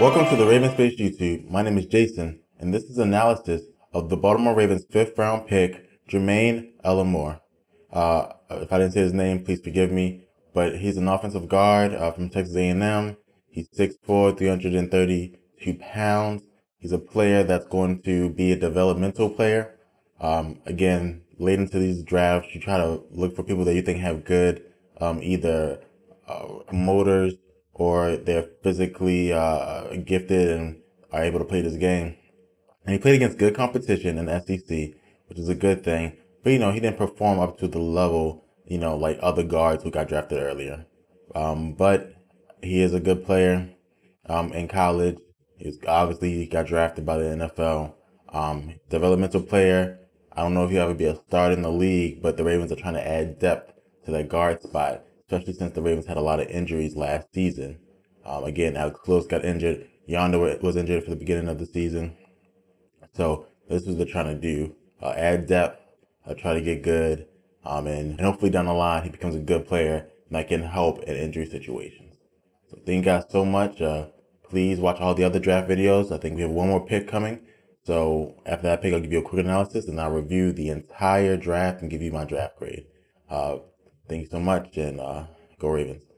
Welcome to the Ravens Space YouTube. My name is Jason, and this is analysis of the Baltimore Ravens fifth round pick, Jermaine Eluemunor. Uh, if I didn't say his name, please forgive me. But he's an offensive guard uh, from Texas A&M. He's 6'4", 332 pounds. He's a player that's going to be a developmental player. Um, again, late into these drafts, you try to look for people that you think have good, um, either uh, motors or they're physically uh, gifted and are able to play this game. And he played against good competition in the SEC, which is a good thing. But you know, he didn't perform up to the level, you know, like other guards who got drafted earlier. Um, but he is a good player um, in college. He's obviously he got drafted by the NFL. Um, developmental player. I don't know if he'll ever be a start in the league, but the Ravens are trying to add depth to that guard spot, especially since the Ravens had a lot of injuries last season. Um, again, Alex Close got injured. Yanda was injured for the beginning of the season. So this is what they're trying to do. Uh, add depth, uh, try to get good, um, and, and hopefully down the line he becomes a good player that can help in injury situations. So thank you guys so much. Uh, please watch all the other draft videos. I think we have one more pick coming. So after that pick, I'll give you a quick analysis and I'll review the entire draft and give you my draft grade. Uh, thank you so much and uh, go Ravens.